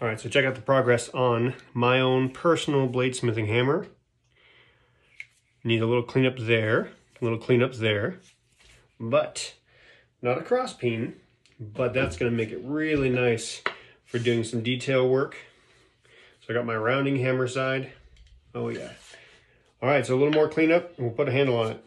All right, so check out the progress on my own personal bladesmithing hammer. Need a little cleanup there, a little cleanup there, but not a cross peen, but that's gonna make it really nice for doing some detail work. So I got my rounding hammer side. Oh yeah. All right, so a little more cleanup and we'll put a handle on it.